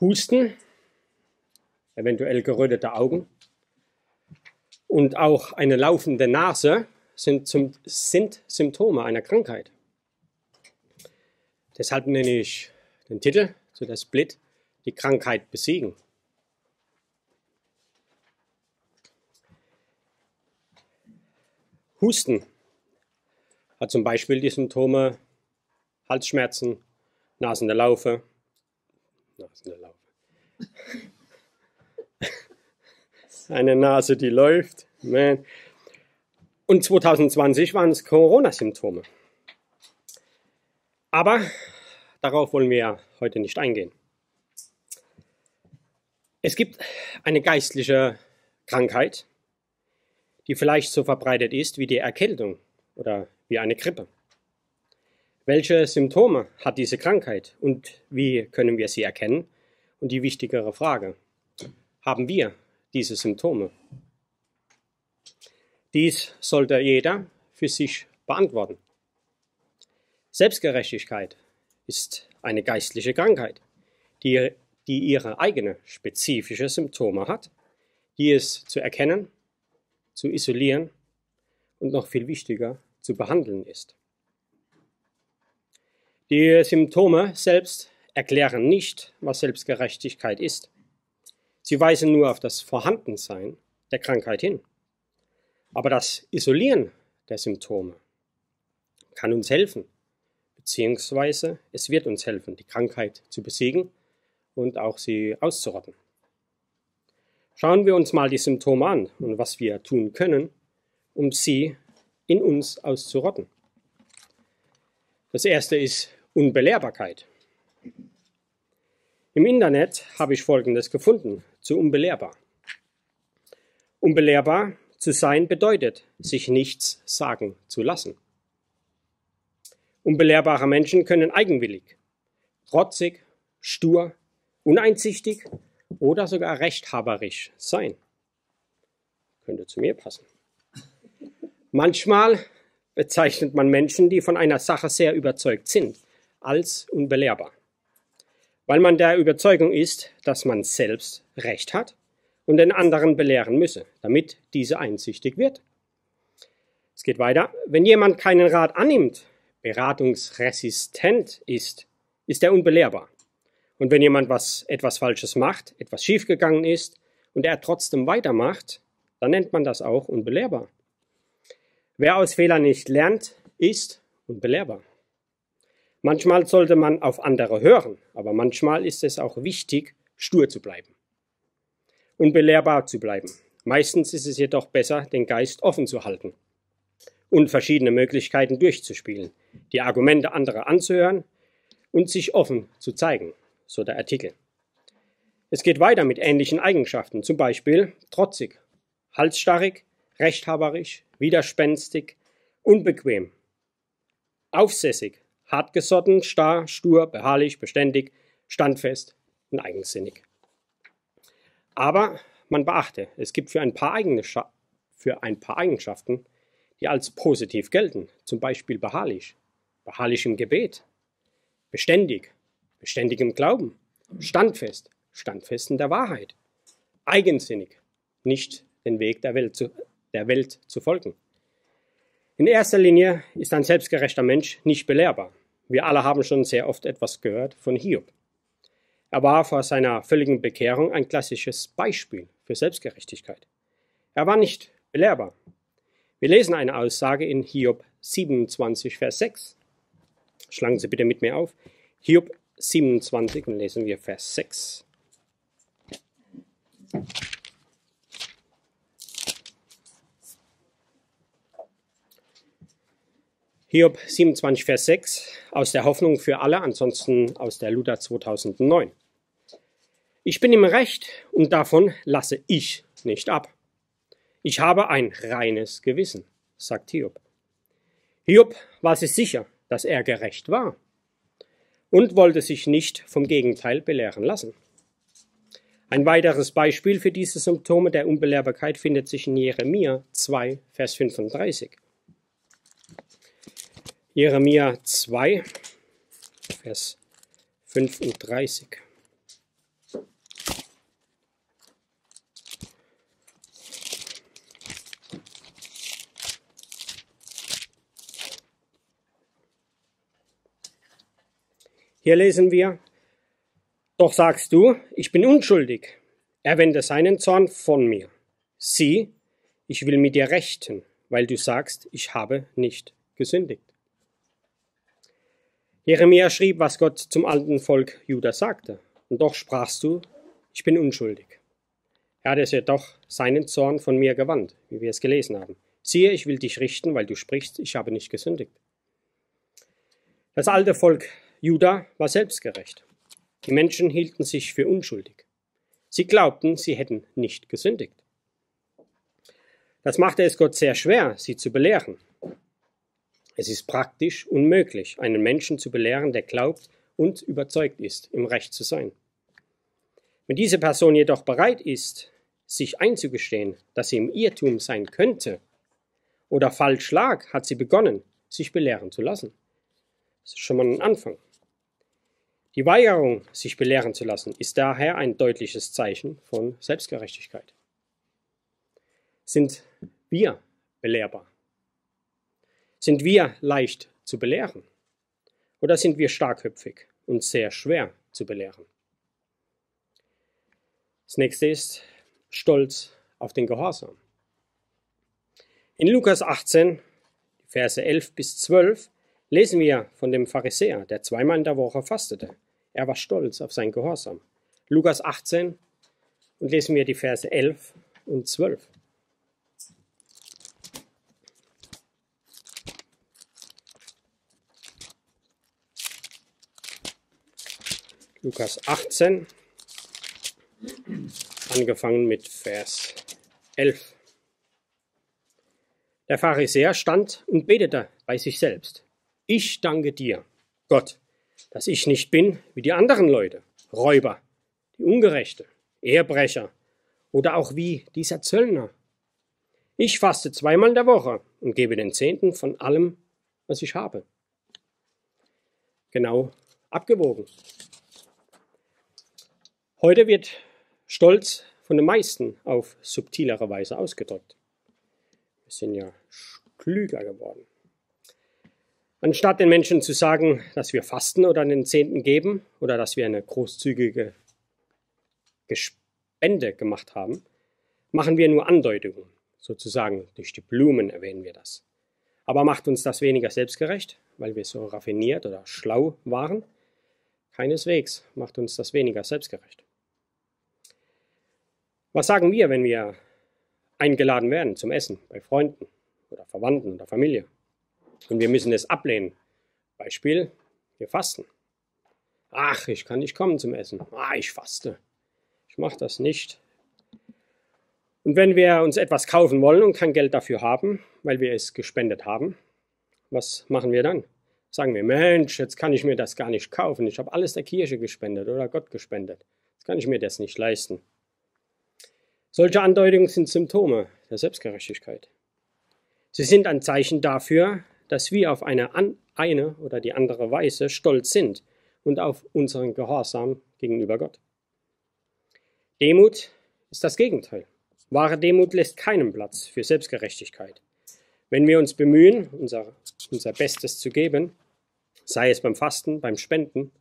Husten, eventuell gerötete Augen und auch eine laufende Nase sind, sind Symptome einer Krankheit. Deshalb nenne ich den Titel zu der Split die Krankheit besiegen. Husten hat zum Beispiel die Symptome Halsschmerzen, Nasen der Laufe, Nasen der Laufe. Eine Nase, die läuft. Man. Und 2020 waren es Corona-Symptome. Aber darauf wollen wir heute nicht eingehen. Es gibt eine geistliche Krankheit, die vielleicht so verbreitet ist wie die Erkältung oder wie eine Grippe. Welche Symptome hat diese Krankheit und wie können wir sie erkennen? Und die wichtigere Frage, haben wir diese Symptome? Dies sollte jeder für sich beantworten. Selbstgerechtigkeit ist eine geistliche Krankheit, die, die ihre eigene spezifische Symptome hat, die es zu erkennen, zu isolieren und noch viel wichtiger zu behandeln ist. Die Symptome selbst erklären nicht, was Selbstgerechtigkeit ist. Sie weisen nur auf das Vorhandensein der Krankheit hin. Aber das Isolieren der Symptome kann uns helfen, beziehungsweise es wird uns helfen, die Krankheit zu besiegen und auch sie auszurotten. Schauen wir uns mal die Symptome an und was wir tun können, um sie in uns auszurotten. Das erste ist Unbelehrbarkeit. Im Internet habe ich Folgendes gefunden zu unbelehrbar. Unbelehrbar zu sein bedeutet, sich nichts sagen zu lassen. Unbelehrbare Menschen können eigenwillig, trotzig, stur, uneinsichtig oder sogar rechthaberisch sein. Könnte zu mir passen. Manchmal bezeichnet man Menschen, die von einer Sache sehr überzeugt sind, als unbelehrbar, weil man der Überzeugung ist, dass man selbst Recht hat und den anderen belehren müsse, damit diese einsichtig wird. Es geht weiter. Wenn jemand keinen Rat annimmt, beratungsresistent ist, ist er unbelehrbar. Und wenn jemand was etwas Falsches macht, etwas schiefgegangen ist und er trotzdem weitermacht, dann nennt man das auch unbelehrbar. Wer aus Fehlern nicht lernt, ist unbelehrbar. Manchmal sollte man auf andere hören, aber manchmal ist es auch wichtig, stur zu bleiben. Unbelehrbar zu bleiben. Meistens ist es jedoch besser, den Geist offen zu halten und verschiedene Möglichkeiten durchzuspielen, die Argumente anderer anzuhören und sich offen zu zeigen, so der Artikel. Es geht weiter mit ähnlichen Eigenschaften, zum Beispiel trotzig, halsstarrig, rechthaberisch, widerspenstig, unbequem, aufsässig, hartgesotten, starr, stur, beharrlich, beständig, standfest und eigensinnig. Aber man beachte, es gibt für ein paar, für ein paar Eigenschaften, die als positiv gelten, zum Beispiel beharrlich, beharrlich im Gebet, beständig, beständig im Glauben, standfest, standfest in der Wahrheit, eigensinnig, nicht den Weg der Welt zu, der Welt zu folgen. In erster Linie ist ein selbstgerechter Mensch nicht belehrbar. Wir alle haben schon sehr oft etwas gehört von Hiob. Er war vor seiner völligen Bekehrung ein klassisches Beispiel für Selbstgerechtigkeit. Er war nicht belehrbar. Wir lesen eine Aussage in Hiob 27, Vers 6. Schlagen Sie bitte mit mir auf. Hiob 27 und lesen wir Vers 6. Hiob 27, Vers 6 aus der Hoffnung für alle, ansonsten aus der Luther 2009. Ich bin im Recht und davon lasse ich nicht ab. Ich habe ein reines Gewissen, sagt Hiob. Hiob war sich sicher, dass er gerecht war und wollte sich nicht vom Gegenteil belehren lassen. Ein weiteres Beispiel für diese Symptome der Unbelehrbarkeit findet sich in Jeremia 2, Vers 35. Jeremia 2, Vers 35. Hier lesen wir, doch sagst du, ich bin unschuldig. Er wende seinen Zorn von mir. Sieh, ich will mit dir rechten, weil du sagst, ich habe nicht gesündigt. Jeremia schrieb, was Gott zum alten Volk Juda sagte. Und doch sprachst du, ich bin unschuldig. Er hat es jedoch seinen Zorn von mir gewandt, wie wir es gelesen haben. Siehe, ich will dich richten, weil du sprichst, ich habe nicht gesündigt. Das alte Volk Juda war selbstgerecht. Die Menschen hielten sich für unschuldig. Sie glaubten, sie hätten nicht gesündigt. Das machte es Gott sehr schwer, sie zu belehren. Es ist praktisch unmöglich, einen Menschen zu belehren, der glaubt und überzeugt ist, im Recht zu sein. Wenn diese Person jedoch bereit ist, sich einzugestehen, dass sie im Irrtum sein könnte oder falsch lag, hat sie begonnen, sich belehren zu lassen. Das ist schon mal ein Anfang. Die Weigerung, sich belehren zu lassen, ist daher ein deutliches Zeichen von Selbstgerechtigkeit. Sind wir belehrbar? Sind wir leicht zu belehren? Oder sind wir starkköpfig und sehr schwer zu belehren? Das nächste ist Stolz auf den Gehorsam. In Lukas 18, Verse 11 bis 12, lesen wir von dem Pharisäer, der zweimal in der Woche fastete. Er war stolz auf sein Gehorsam. Lukas 18 und lesen wir die Verse 11 und 12. Lukas 18, angefangen mit Vers 11. Der Pharisäer stand und betete bei sich selbst. Ich danke dir, Gott, dass ich nicht bin wie die anderen Leute, Räuber, die Ungerechte, Ehrbrecher oder auch wie dieser Zöllner. Ich faste zweimal in der Woche und gebe den Zehnten von allem, was ich habe. Genau abgewogen. Heute wird Stolz von den meisten auf subtilere Weise ausgedrückt. Wir sind ja klüger geworden. Anstatt den Menschen zu sagen, dass wir fasten oder einen Zehnten geben oder dass wir eine großzügige Gespende gemacht haben, machen wir nur Andeutungen. Sozusagen durch die Blumen erwähnen wir das. Aber macht uns das weniger selbstgerecht, weil wir so raffiniert oder schlau waren? Keineswegs macht uns das weniger selbstgerecht. Was sagen wir, wenn wir eingeladen werden zum Essen bei Freunden oder Verwandten oder Familie? Und wir müssen es ablehnen. Beispiel, wir fasten. Ach, ich kann nicht kommen zum Essen. Ah, ich faste. Ich mache das nicht. Und wenn wir uns etwas kaufen wollen und kein Geld dafür haben, weil wir es gespendet haben, was machen wir dann? Sagen wir, Mensch, jetzt kann ich mir das gar nicht kaufen. Ich habe alles der Kirche gespendet oder Gott gespendet. Jetzt kann ich mir das nicht leisten. Solche Andeutungen sind Symptome der Selbstgerechtigkeit. Sie sind ein Zeichen dafür, dass wir auf eine, eine oder die andere Weise stolz sind und auf unseren Gehorsam gegenüber Gott. Demut ist das Gegenteil. Wahre Demut lässt keinen Platz für Selbstgerechtigkeit. Wenn wir uns bemühen, unser, unser Bestes zu geben, sei es beim Fasten, beim Spenden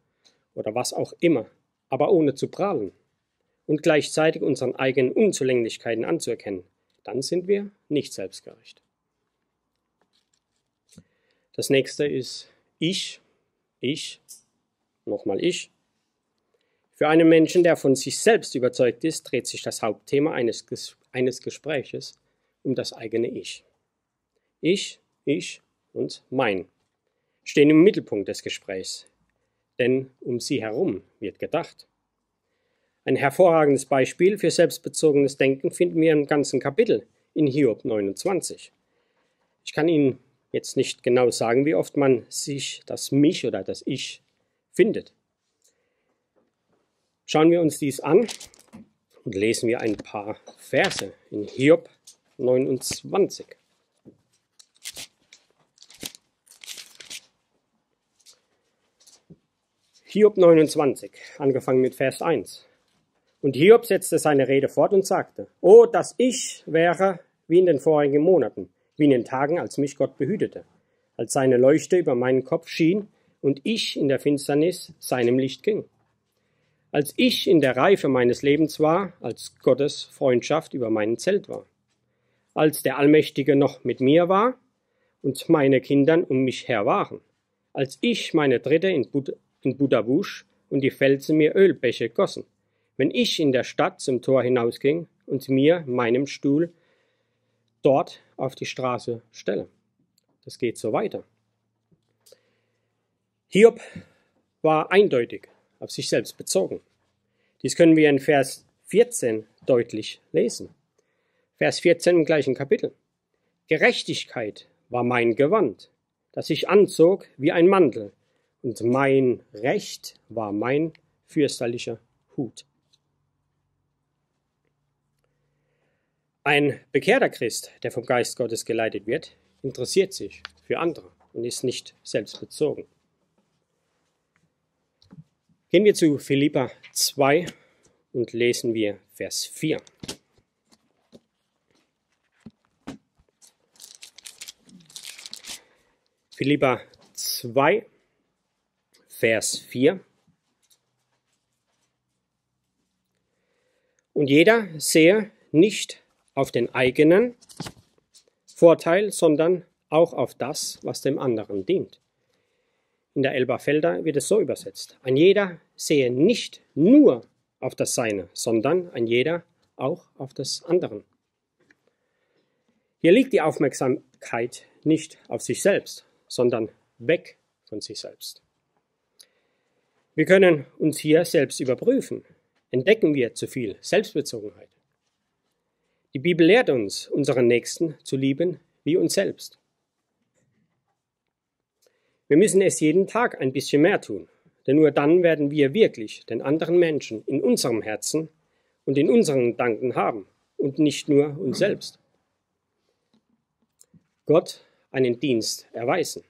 oder was auch immer, aber ohne zu prahlen und gleichzeitig unseren eigenen Unzulänglichkeiten anzuerkennen, dann sind wir nicht selbstgerecht. Das nächste ist ich, ich, nochmal ich. Für einen Menschen, der von sich selbst überzeugt ist, dreht sich das Hauptthema eines, eines Gespräches um das eigene Ich. Ich, ich und mein stehen im Mittelpunkt des Gesprächs, denn um sie herum wird gedacht. Ein hervorragendes Beispiel für selbstbezogenes Denken finden wir im ganzen Kapitel in Hiob 29. Ich kann Ihnen jetzt nicht genau sagen, wie oft man sich das Mich oder das Ich findet. Schauen wir uns dies an und lesen wir ein paar Verse in Hiob 29. Hiob 29, angefangen mit Vers 1. Und Hiob setzte seine Rede fort und sagte, Oh, dass ich wäre wie in den vorigen Monaten, wie in den Tagen, als mich Gott behütete, als seine Leuchte über meinen Kopf schien und ich in der Finsternis seinem Licht ging. Als ich in der Reife meines Lebens war, als Gottes Freundschaft über meinem Zelt war, als der Allmächtige noch mit mir war und meine Kindern um mich her waren, als ich meine Dritte in, Bud in Buddha wusch und die Felsen mir Ölbäche gossen, wenn ich in der Stadt zum Tor hinausging und mir meinem Stuhl dort auf die Straße stelle. Das geht so weiter. Hiob war eindeutig auf sich selbst bezogen. Dies können wir in Vers 14 deutlich lesen. Vers 14 im gleichen Kapitel. Gerechtigkeit war mein Gewand, das ich anzog wie ein Mantel, und mein Recht war mein fürsterlicher Hut. Ein bekehrter Christ, der vom Geist Gottes geleitet wird, interessiert sich für andere und ist nicht selbstbezogen. Gehen wir zu Philippa 2 und lesen wir Vers 4. Philippa 2, Vers 4. Und jeder sehe nicht auf den eigenen Vorteil, sondern auch auf das, was dem anderen dient. In der Elberfelder wird es so übersetzt. Ein jeder sehe nicht nur auf das Seine, sondern ein jeder auch auf das anderen. Hier liegt die Aufmerksamkeit nicht auf sich selbst, sondern weg von sich selbst. Wir können uns hier selbst überprüfen. Entdecken wir zu viel Selbstbezogenheit? Die Bibel lehrt uns, unseren Nächsten zu lieben wie uns selbst. Wir müssen es jeden Tag ein bisschen mehr tun, denn nur dann werden wir wirklich den anderen Menschen in unserem Herzen und in unseren Gedanken haben und nicht nur uns selbst. Gott einen Dienst erweisen.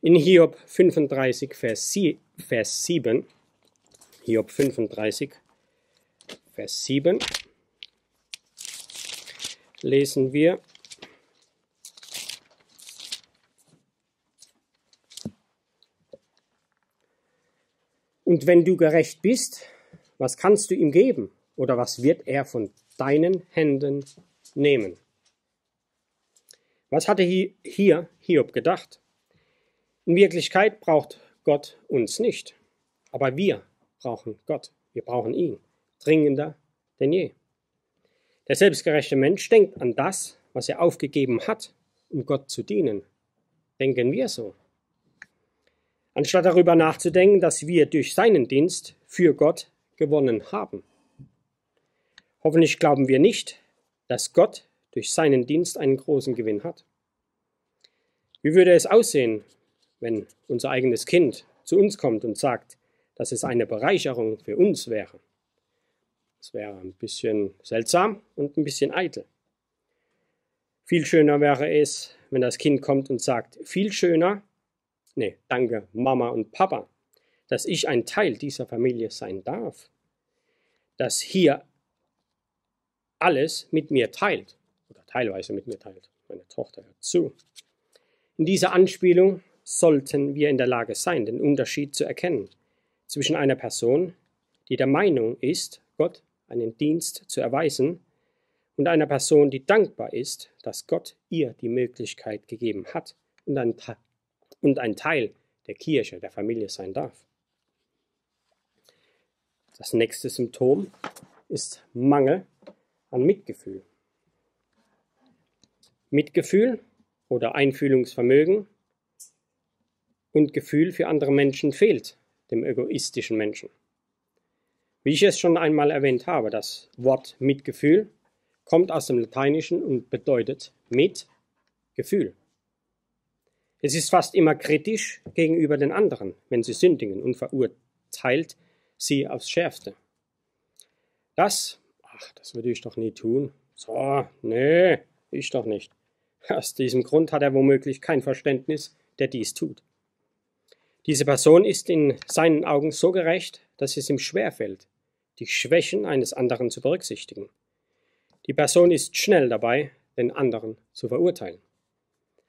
In Hiob 35, Vers 7, Hiob 35, Vers 7, lesen wir, Und wenn du gerecht bist, was kannst du ihm geben? Oder was wird er von deinen Händen nehmen? Was hatte hier Hiob gedacht? In Wirklichkeit braucht Gott uns nicht, aber wir brauchen Gott. Wir brauchen ihn, dringender denn je. Der selbstgerechte Mensch denkt an das, was er aufgegeben hat, um Gott zu dienen. Denken wir so. Anstatt darüber nachzudenken, dass wir durch seinen Dienst für Gott gewonnen haben. Hoffentlich glauben wir nicht, dass Gott durch seinen Dienst einen großen Gewinn hat. Wie würde es aussehen, wenn unser eigenes Kind zu uns kommt und sagt, dass es eine Bereicherung für uns wäre? Das wäre ein bisschen seltsam und ein bisschen eitel. Viel schöner wäre es, wenn das Kind kommt und sagt, viel schöner, nee, danke Mama und Papa, dass ich ein Teil dieser Familie sein darf, dass hier alles mit mir teilt oder teilweise mit mir teilt. Meine Tochter hört zu. In dieser Anspielung sollten wir in der Lage sein, den Unterschied zu erkennen zwischen einer Person, die der Meinung ist, Gott einen Dienst zu erweisen, und einer Person, die dankbar ist, dass Gott ihr die Möglichkeit gegeben hat und ein, und ein Teil der Kirche, der Familie sein darf. Das nächste Symptom ist Mangel an Mitgefühl. Mitgefühl oder Einfühlungsvermögen und Gefühl für andere Menschen fehlt dem egoistischen Menschen. Wie ich es schon einmal erwähnt habe, das Wort Mitgefühl kommt aus dem Lateinischen und bedeutet mit Gefühl. Es ist fast immer kritisch gegenüber den anderen, wenn sie sündigen und verurteilt sie aufs Schärfste. Das, ach, das würde ich doch nie tun. So, nee, ich doch nicht. Aus diesem Grund hat er womöglich kein Verständnis, der dies tut. Diese Person ist in seinen Augen so gerecht, dass es ihm schwerfällt, die Schwächen eines anderen zu berücksichtigen. Die Person ist schnell dabei, den anderen zu verurteilen.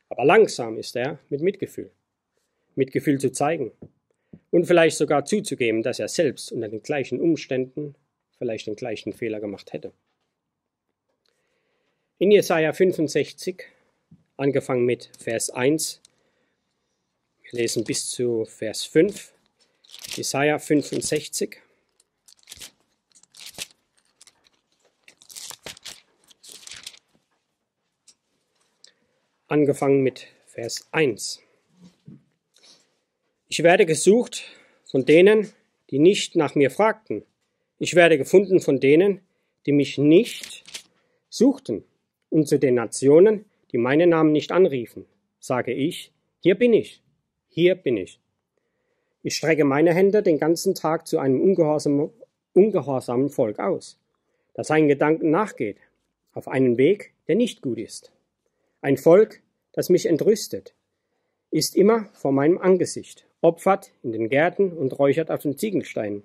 Aber langsam ist er mit Mitgefühl. Mitgefühl zu zeigen und vielleicht sogar zuzugeben, dass er selbst unter den gleichen Umständen vielleicht den gleichen Fehler gemacht hätte. In Jesaja 65, angefangen mit Vers 1, wir lesen bis zu Vers 5, Jesaja 65. Angefangen mit Vers 1. Ich werde gesucht von denen, die nicht nach mir fragten. Ich werde gefunden von denen, die mich nicht suchten. Und zu den Nationen, die meinen Namen nicht anriefen, sage ich, hier bin ich, hier bin ich. Ich strecke meine Hände den ganzen Tag zu einem ungehorsamen, ungehorsamen Volk aus, das seinen Gedanken nachgeht, auf einen Weg, der nicht gut ist. Ein Volk, das mich entrüstet, ist immer vor meinem Angesicht opfert in den Gärten und räuchert auf den Ziegensteinen.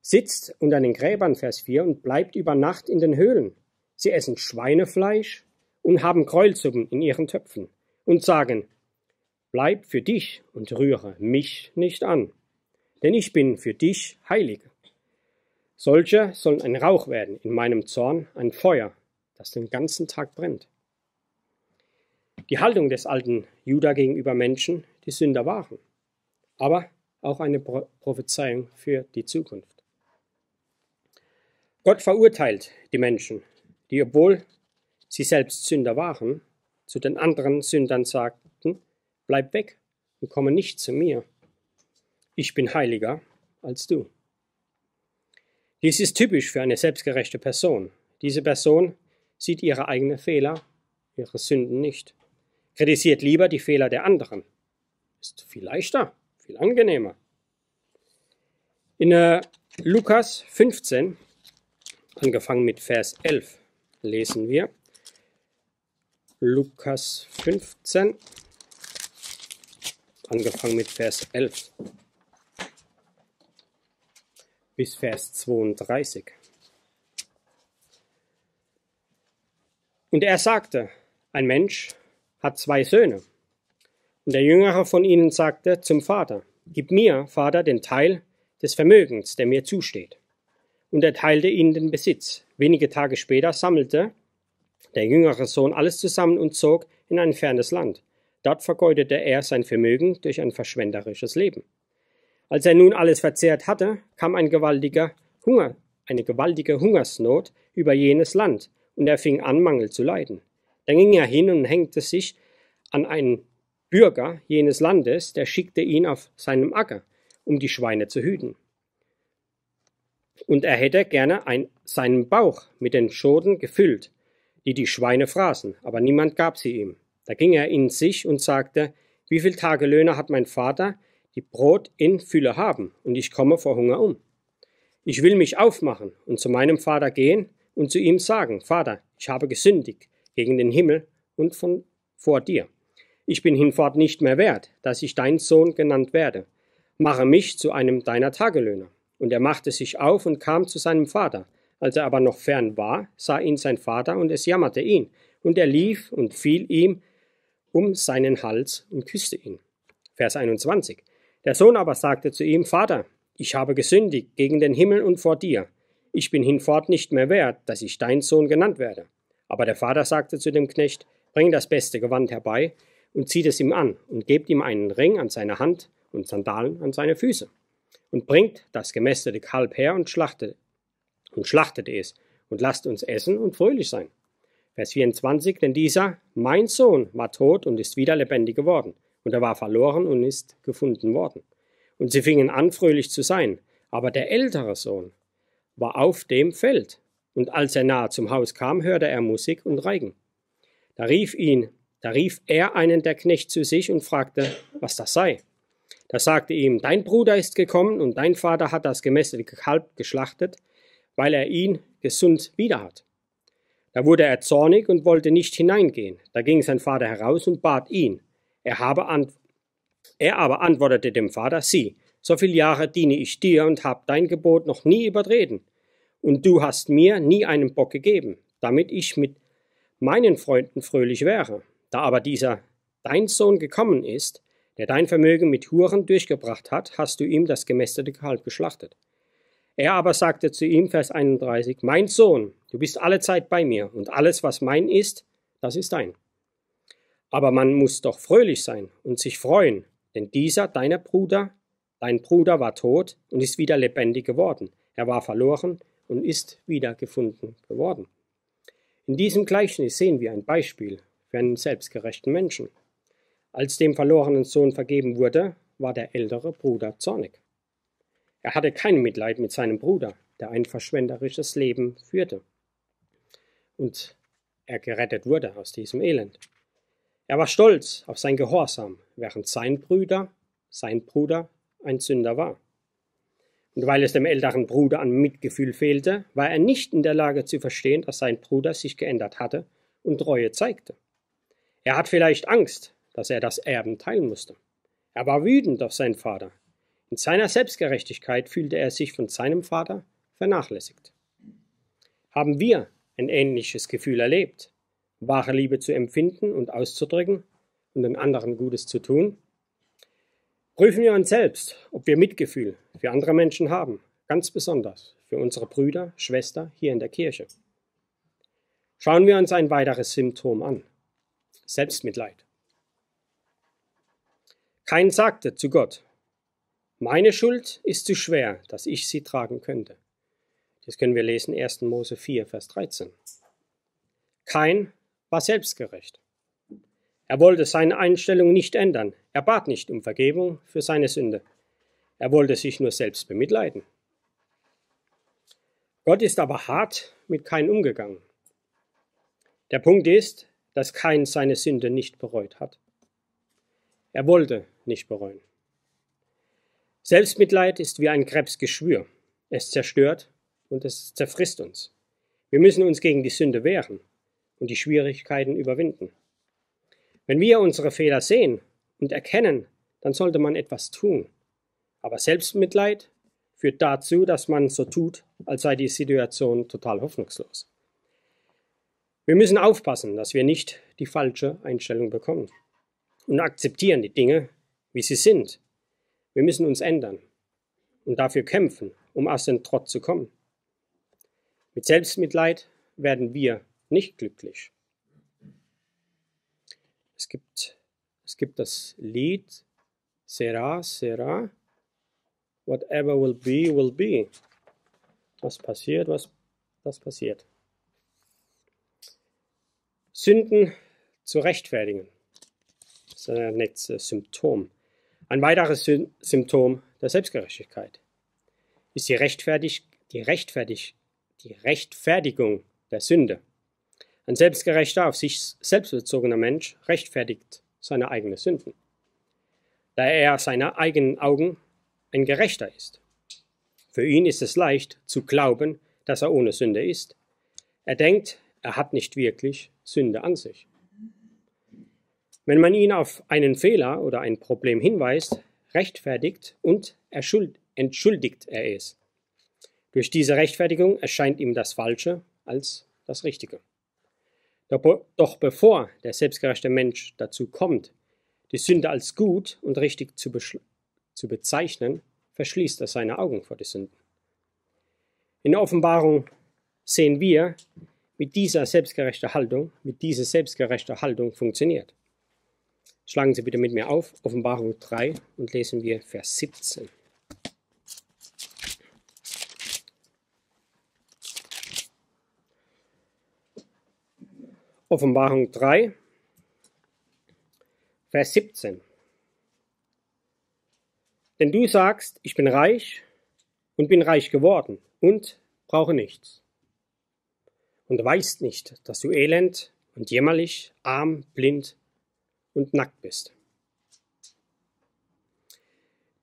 Sitzt unter den Gräbern, Vers 4, und bleibt über Nacht in den Höhlen. Sie essen Schweinefleisch und haben Gräuelsuppen in ihren Töpfen und sagen, Bleib für dich und rühre mich nicht an, denn ich bin für dich heilig. Solche sollen ein Rauch werden in meinem Zorn, ein Feuer, das den ganzen Tag brennt. Die Haltung des alten Judah gegenüber Menschen, die Sünder waren aber auch eine Prophezeiung für die Zukunft. Gott verurteilt die Menschen, die, obwohl sie selbst Sünder waren, zu den anderen Sündern sagten, bleib weg und komme nicht zu mir. Ich bin heiliger als du. Dies ist typisch für eine selbstgerechte Person. Diese Person sieht ihre eigenen Fehler, ihre Sünden nicht, kritisiert lieber die Fehler der anderen. Ist viel leichter, viel angenehmer. In äh, Lukas 15, angefangen mit Vers 11, lesen wir. Lukas 15, angefangen mit Vers 11 bis Vers 32. Und er sagte, ein Mensch hat zwei Söhne. Und der Jüngere von ihnen sagte zum Vater, Gib mir, Vater, den Teil des Vermögens, der mir zusteht. Und er teilte ihnen den Besitz. Wenige Tage später sammelte der jüngere Sohn alles zusammen und zog in ein fernes Land. Dort vergeudete er sein Vermögen durch ein verschwenderisches Leben. Als er nun alles verzehrt hatte, kam ein gewaltiger Hunger, eine gewaltige Hungersnot über jenes Land, und er fing an, Mangel zu leiden. Dann ging er hin und hängte sich an einen Bürger jenes Landes, der schickte ihn auf seinem Acker, um die Schweine zu hüten. Und er hätte gerne ein, seinen Bauch mit den Schoten gefüllt, die die Schweine fraßen, aber niemand gab sie ihm. Da ging er in sich und sagte, wie viel Tagelöhner hat mein Vater, die Brot in Fülle haben, und ich komme vor Hunger um. Ich will mich aufmachen und zu meinem Vater gehen und zu ihm sagen, Vater, ich habe gesündigt gegen den Himmel und von vor dir. Ich bin hinfort nicht mehr wert, dass ich dein Sohn genannt werde. Mache mich zu einem deiner Tagelöhner. Und er machte sich auf und kam zu seinem Vater. Als er aber noch fern war, sah ihn sein Vater, und es jammerte ihn. Und er lief und fiel ihm um seinen Hals und küsste ihn. Vers 21. Der Sohn aber sagte zu ihm, Vater, ich habe gesündigt gegen den Himmel und vor dir. Ich bin hinfort nicht mehr wert, dass ich dein Sohn genannt werde. Aber der Vater sagte zu dem Knecht, bring das beste Gewand herbei und zieht es ihm an und gebt ihm einen Ring an seine Hand und Sandalen an seine Füße. Und bringt das gemästete Kalb her und schlachtet und schlachtet es. Und lasst uns essen und fröhlich sein. Vers 24, denn dieser, mein Sohn, war tot und ist wieder lebendig geworden, und er war verloren und ist gefunden worden. Und sie fingen an, fröhlich zu sein, aber der ältere Sohn war auf dem Feld, und als er nahe zum Haus kam, hörte er Musik und Reigen. Da rief ihn da rief er einen der Knecht zu sich und fragte, was das sei. Da sagte ihm, dein Bruder ist gekommen und dein Vater hat das gemästete Kalb geschlachtet, weil er ihn gesund wieder hat. Da wurde er zornig und wollte nicht hineingehen. Da ging sein Vater heraus und bat ihn. Er, habe er aber antwortete dem Vater, sieh, so viele Jahre diene ich dir und habe dein Gebot noch nie übertreten. Und du hast mir nie einen Bock gegeben, damit ich mit meinen Freunden fröhlich wäre. Da aber dieser dein Sohn gekommen ist, der dein Vermögen mit Huren durchgebracht hat, hast du ihm das gemästete Kalb geschlachtet. Er aber sagte zu ihm, Vers 31, Mein Sohn, du bist alle Zeit bei mir, und alles, was mein ist, das ist dein. Aber man muss doch fröhlich sein und sich freuen, denn dieser, deiner Bruder, dein Bruder war tot und ist wieder lebendig geworden. Er war verloren und ist wieder gefunden geworden. In diesem Gleichnis sehen wir ein Beispiel für einen selbstgerechten Menschen. Als dem verlorenen Sohn vergeben wurde, war der ältere Bruder zornig. Er hatte kein Mitleid mit seinem Bruder, der ein verschwenderisches Leben führte. Und er gerettet wurde aus diesem Elend. Er war stolz auf sein Gehorsam, während sein Bruder, sein Bruder, ein Sünder war. Und weil es dem älteren Bruder an Mitgefühl fehlte, war er nicht in der Lage zu verstehen, dass sein Bruder sich geändert hatte und Treue zeigte. Er hat vielleicht Angst, dass er das Erben teilen musste. Er war wütend auf seinen Vater, in seiner Selbstgerechtigkeit fühlte er sich von seinem Vater vernachlässigt. Haben wir ein ähnliches Gefühl erlebt, wahre Liebe zu empfinden und auszudrücken und den anderen Gutes zu tun? Prüfen wir uns selbst, ob wir Mitgefühl für andere Menschen haben, ganz besonders für unsere Brüder, Schwester hier in der Kirche. Schauen wir uns ein weiteres Symptom an. Selbstmitleid. Kein sagte zu Gott, meine Schuld ist zu schwer, dass ich sie tragen könnte. Das können wir lesen 1. Mose 4, Vers 13. Kain war selbstgerecht. Er wollte seine Einstellung nicht ändern. Er bat nicht um Vergebung für seine Sünde. Er wollte sich nur selbst bemitleiden. Gott ist aber hart mit Kain umgegangen. Der Punkt ist, dass Kain seine Sünde nicht bereut hat. Er wollte nicht bereuen. Selbstmitleid ist wie ein Krebsgeschwür. Es zerstört und es zerfrisst uns. Wir müssen uns gegen die Sünde wehren und die Schwierigkeiten überwinden. Wenn wir unsere Fehler sehen und erkennen, dann sollte man etwas tun. Aber Selbstmitleid führt dazu, dass man so tut, als sei die Situation total hoffnungslos. Wir müssen aufpassen, dass wir nicht die falsche Einstellung bekommen und akzeptieren die Dinge, wie sie sind wir müssen uns ändern und dafür kämpfen, um aus dem Trott zu kommen. Mit Selbstmitleid werden wir nicht glücklich. Es gibt, es gibt das Lied Sera, Sera, whatever will be, will be. Was passiert, was, was passiert. Sünden zu rechtfertigen. Das ist ein nettes Symptom. Ein weiteres Symptom der Selbstgerechtigkeit ist die, Rechtfertig die, Rechtfertig die Rechtfertigung der Sünde. Ein selbstgerechter, auf sich selbstbezogener Mensch rechtfertigt seine eigenen Sünden, da er seiner eigenen Augen ein Gerechter ist. Für ihn ist es leicht zu glauben, dass er ohne Sünde ist. Er denkt, er hat nicht wirklich Sünde an sich. Wenn man ihn auf einen Fehler oder ein Problem hinweist, rechtfertigt und entschuldigt er es. Durch diese Rechtfertigung erscheint ihm das Falsche als das Richtige. Doch bevor der selbstgerechte Mensch dazu kommt, die Sünde als gut und richtig zu, zu bezeichnen, verschließt er seine Augen vor die Sünden. In der Offenbarung sehen wir, wie diese selbstgerechte Haltung, mit dieser selbstgerechte Haltung funktioniert. Schlagen Sie bitte mit mir auf, Offenbarung 3 und lesen wir Vers 17. Offenbarung 3, Vers 17. Denn du sagst, ich bin reich und bin reich geworden und brauche nichts. Und weißt nicht, dass du elend und jämmerlich, arm, blind und nackt bist.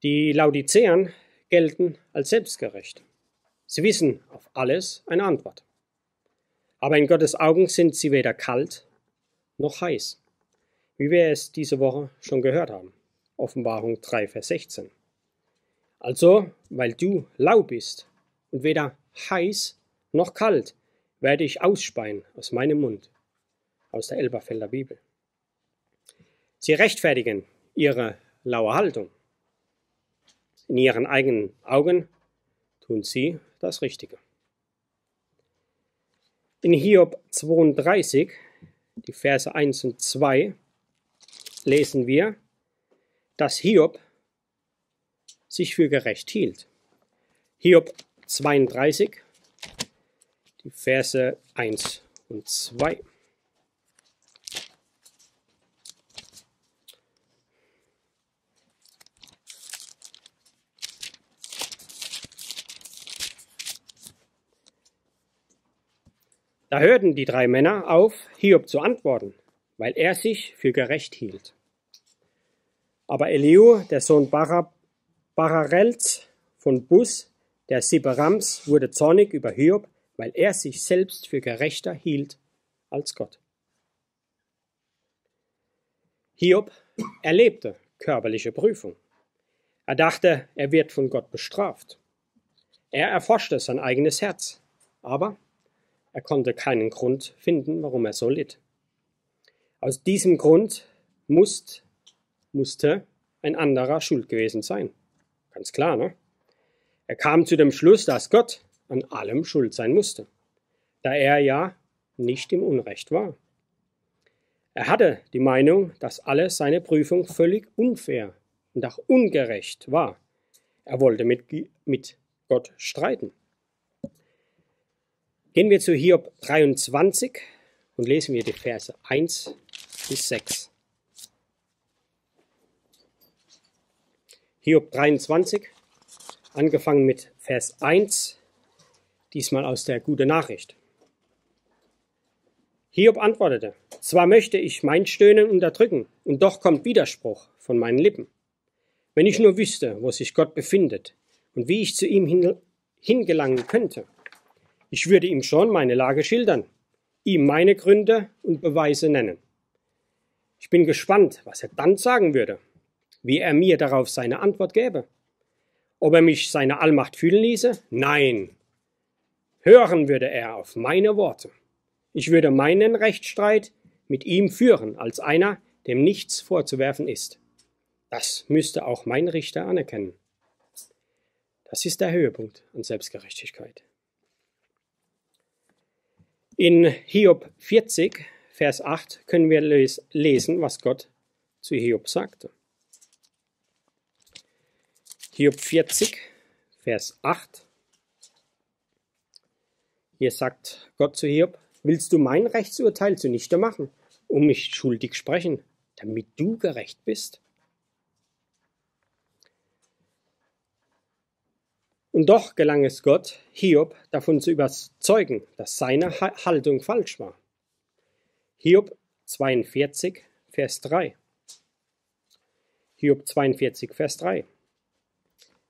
Die Laodiceern gelten als selbstgerecht. Sie wissen auf alles eine Antwort. Aber in Gottes Augen sind sie weder kalt noch heiß, wie wir es diese Woche schon gehört haben. Offenbarung 3, Vers 16. Also, weil du lau bist und weder heiß noch kalt, werde ich ausspeien aus meinem Mund, aus der Elberfelder Bibel. Sie rechtfertigen ihre laue Haltung. In ihren eigenen Augen tun sie das Richtige. In Hiob 32, die Verse 1 und 2, lesen wir, dass Hiob sich für gerecht hielt. Hiob 32, die Verse 1 und 2. Da hörten die drei Männer auf, Hiob zu antworten, weil er sich für gerecht hielt. Aber Eliu, der Sohn Bararels von Bus, der Siberams, wurde zornig über Hiob, weil er sich selbst für gerechter hielt als Gott. Hiob erlebte körperliche Prüfung. Er dachte, er wird von Gott bestraft. Er erforschte sein eigenes Herz, aber er konnte keinen Grund finden, warum er so litt. Aus diesem Grund musst, musste ein anderer schuld gewesen sein. Ganz klar, ne? Er kam zu dem Schluss, dass Gott an allem schuld sein musste, da er ja nicht im Unrecht war. Er hatte die Meinung, dass alle seine Prüfung völlig unfair und auch ungerecht war. Er wollte mit, mit Gott streiten. Gehen wir zu Hiob 23 und lesen wir die Verse 1 bis 6. Hiob 23, angefangen mit Vers 1, diesmal aus der Gute Nachricht. Hiob antwortete, zwar möchte ich mein Stöhnen unterdrücken, und doch kommt Widerspruch von meinen Lippen. Wenn ich nur wüsste, wo sich Gott befindet und wie ich zu ihm hingelangen könnte, ich würde ihm schon meine Lage schildern, ihm meine Gründe und Beweise nennen. Ich bin gespannt, was er dann sagen würde, wie er mir darauf seine Antwort gäbe. Ob er mich seine Allmacht fühlen ließe? Nein. Hören würde er auf meine Worte. Ich würde meinen Rechtsstreit mit ihm führen, als einer, dem nichts vorzuwerfen ist. Das müsste auch mein Richter anerkennen. Das ist der Höhepunkt an Selbstgerechtigkeit. In Hiob 40, Vers 8 können wir lesen, was Gott zu Hiob sagte. Hiob 40, Vers 8. Hier sagt Gott zu Hiob, willst du mein Rechtsurteil zunichte machen, um mich schuldig sprechen, damit du gerecht bist? Und doch gelang es Gott, Hiob davon zu überzeugen, dass seine Haltung falsch war. Hiob 42, Vers 3. Hiob 42, Vers 3.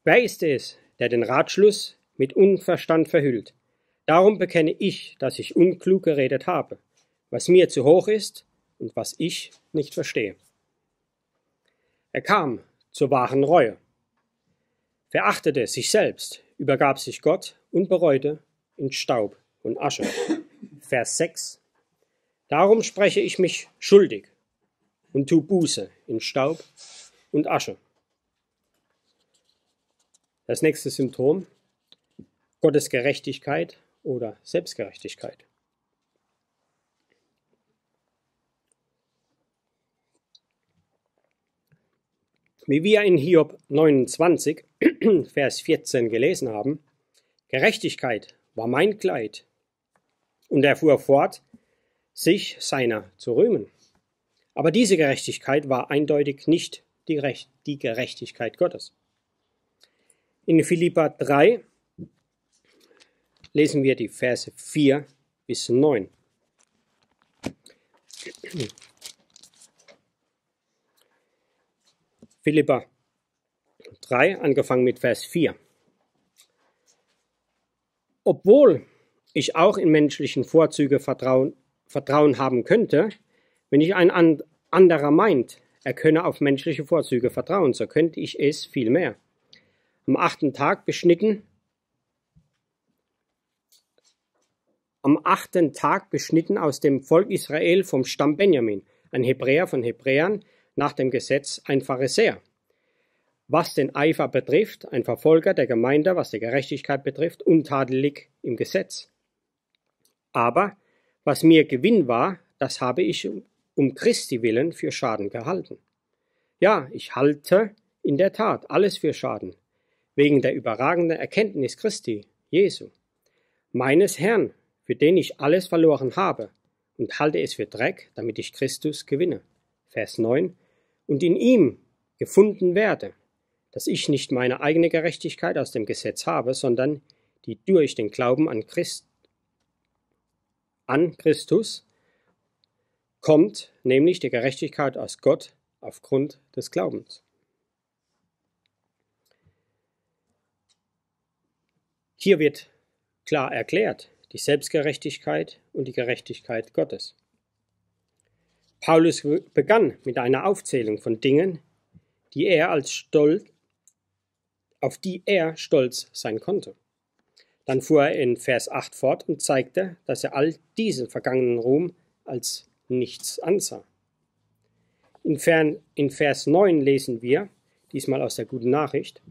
Wer ist es, der den Ratschluss mit Unverstand verhüllt? Darum bekenne ich, dass ich unklug geredet habe, was mir zu hoch ist und was ich nicht verstehe. Er kam zur wahren Reue verachtete sich selbst, übergab sich Gott und bereute in Staub und Asche. Vers 6. Darum spreche ich mich schuldig und tu Buße in Staub und Asche. Das nächste Symptom, Gottes Gerechtigkeit oder Selbstgerechtigkeit. Wie wir in Hiob 29, Vers 14 gelesen haben, Gerechtigkeit war mein Kleid. Und er fuhr fort, sich seiner zu rühmen. Aber diese Gerechtigkeit war eindeutig nicht die, Recht, die Gerechtigkeit Gottes. In Philippa 3 lesen wir die Verse 4 bis 9. Philippa 3, angefangen mit Vers 4. Obwohl ich auch in menschlichen Vorzüge Vertrauen, Vertrauen haben könnte, wenn ich ein anderer meint, er könne auf menschliche Vorzüge vertrauen, so könnte ich es viel mehr. Am achten Tag beschnitten, am achten Tag beschnitten aus dem Volk Israel vom Stamm Benjamin, ein Hebräer von Hebräern, nach dem Gesetz ein Pharisäer. was den Eifer betrifft, ein Verfolger der Gemeinde, was die Gerechtigkeit betrifft, untadelig im Gesetz. Aber was mir Gewinn war, das habe ich um Christi willen für Schaden gehalten. Ja, ich halte in der Tat alles für Schaden, wegen der überragenden Erkenntnis Christi, Jesu, meines Herrn, für den ich alles verloren habe, und halte es für Dreck, damit ich Christus gewinne. Vers 9. Und in ihm gefunden werde, dass ich nicht meine eigene Gerechtigkeit aus dem Gesetz habe, sondern die durch den Glauben an, Christ, an Christus kommt, nämlich die Gerechtigkeit aus Gott aufgrund des Glaubens. Hier wird klar erklärt die Selbstgerechtigkeit und die Gerechtigkeit Gottes. Paulus begann mit einer Aufzählung von Dingen, die er als stolz, auf die er stolz sein konnte. Dann fuhr er in Vers 8 fort und zeigte, dass er all diesen vergangenen Ruhm als nichts ansah. In, in Vers 9 lesen wir, diesmal aus der guten Nachricht,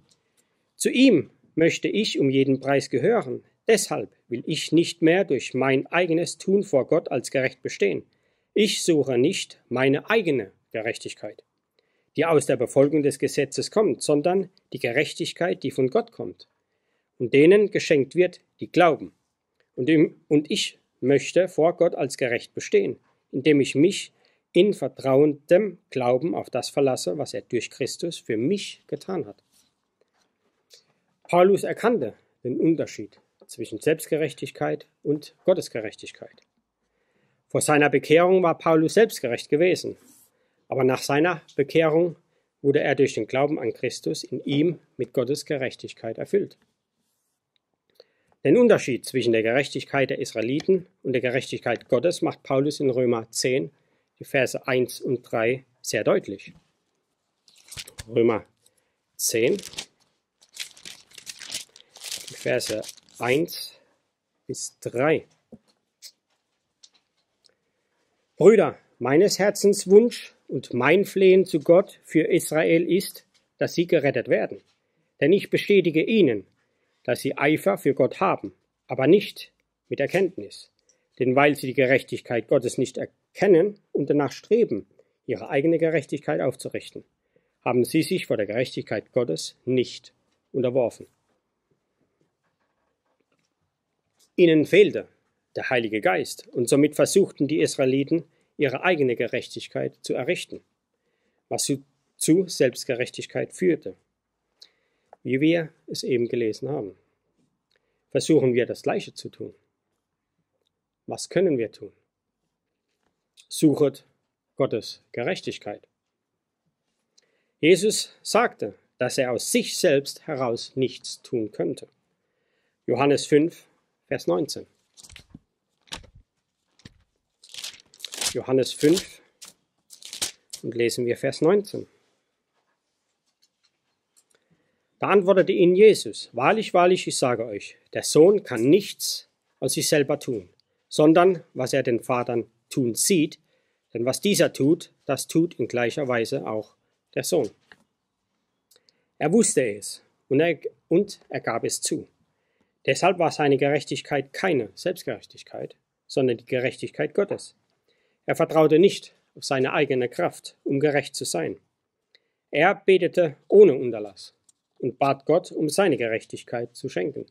Zu ihm möchte ich um jeden Preis gehören, deshalb will ich nicht mehr durch mein eigenes Tun vor Gott als gerecht bestehen. Ich suche nicht meine eigene Gerechtigkeit, die aus der Befolgung des Gesetzes kommt, sondern die Gerechtigkeit, die von Gott kommt und denen geschenkt wird, die glauben. Und, im, und ich möchte vor Gott als gerecht bestehen, indem ich mich in vertrauendem Glauben auf das verlasse, was er durch Christus für mich getan hat. Paulus erkannte den Unterschied zwischen Selbstgerechtigkeit und Gottesgerechtigkeit. Vor seiner Bekehrung war Paulus selbstgerecht gewesen, aber nach seiner Bekehrung wurde er durch den Glauben an Christus in ihm mit Gottes Gerechtigkeit erfüllt. Den Unterschied zwischen der Gerechtigkeit der Israeliten und der Gerechtigkeit Gottes macht Paulus in Römer 10, die Verse 1 und 3 sehr deutlich. Römer 10, die Verse 1 bis 3. Brüder, meines Herzens Wunsch und mein Flehen zu Gott für Israel ist, dass sie gerettet werden. Denn ich bestätige ihnen, dass sie Eifer für Gott haben, aber nicht mit Erkenntnis. Denn weil sie die Gerechtigkeit Gottes nicht erkennen und danach streben, ihre eigene Gerechtigkeit aufzurichten, haben sie sich vor der Gerechtigkeit Gottes nicht unterworfen. Ihnen fehlte der Heilige Geist und somit versuchten die Israeliten, ihre eigene Gerechtigkeit zu errichten, was zu Selbstgerechtigkeit führte wie wir es eben gelesen haben. Versuchen wir das Gleiche zu tun. Was können wir tun? Suchet Gottes Gerechtigkeit. Jesus sagte, dass er aus sich selbst heraus nichts tun könnte. Johannes 5, Vers 19. Johannes 5 und lesen wir Vers 19. Da antwortete ihnen Jesus, Wahrlich, wahrlich, ich sage euch, der Sohn kann nichts aus sich selber tun, sondern was er den Vatern tun sieht, denn was dieser tut, das tut in gleicher Weise auch der Sohn. Er wusste es und er, und er gab es zu. Deshalb war seine Gerechtigkeit keine Selbstgerechtigkeit, sondern die Gerechtigkeit Gottes. Er vertraute nicht auf seine eigene Kraft, um gerecht zu sein. Er betete ohne Unterlass und bat Gott, um seine Gerechtigkeit zu schenken.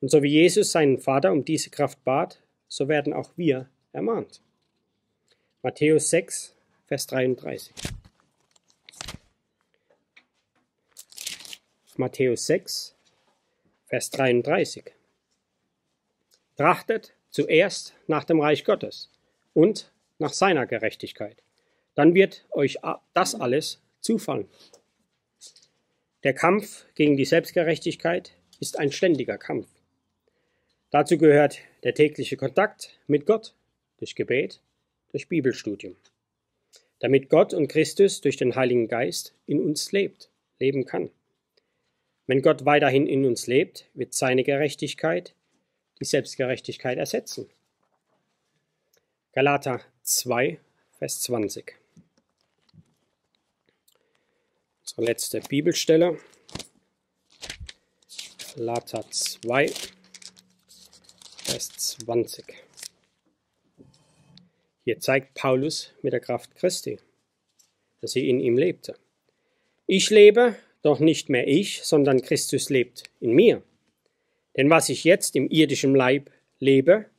Und so wie Jesus seinen Vater um diese Kraft bat, so werden auch wir ermahnt. Matthäus 6, Vers 33. Matthäus 6, Vers 33. Trachtet zuerst nach dem Reich Gottes und nach seiner Gerechtigkeit. Dann wird euch das alles zufallen. Der Kampf gegen die Selbstgerechtigkeit ist ein ständiger Kampf. Dazu gehört der tägliche Kontakt mit Gott durch Gebet, durch Bibelstudium, damit Gott und Christus durch den Heiligen Geist in uns lebt, leben kann. Wenn Gott weiterhin in uns lebt, wird seine Gerechtigkeit die Selbstgerechtigkeit ersetzen. Galater 2, Vers 20. Unsere letzte Bibelstelle. Galater 2, Vers 20. Hier zeigt Paulus mit der Kraft Christi, dass sie in ihm lebte. Ich lebe, doch nicht mehr ich, sondern Christus lebt in mir. Denn was ich jetzt im irdischen Leib lebe,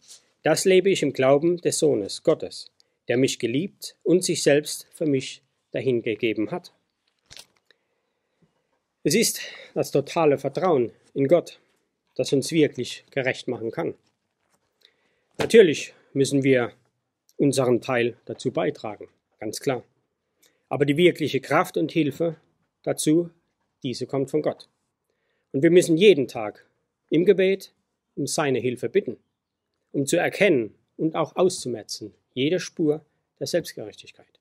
das lebe ich im Glauben des Sohnes Gottes, der mich geliebt und sich selbst für mich dahingegeben hat. Es ist das totale Vertrauen in Gott, das uns wirklich gerecht machen kann. Natürlich müssen wir unseren Teil dazu beitragen, ganz klar. Aber die wirkliche Kraft und Hilfe dazu, diese kommt von Gott. Und wir müssen jeden Tag im Gebet um seine Hilfe bitten, um zu erkennen und auch auszumetzen jede Spur der Selbstgerechtigkeit.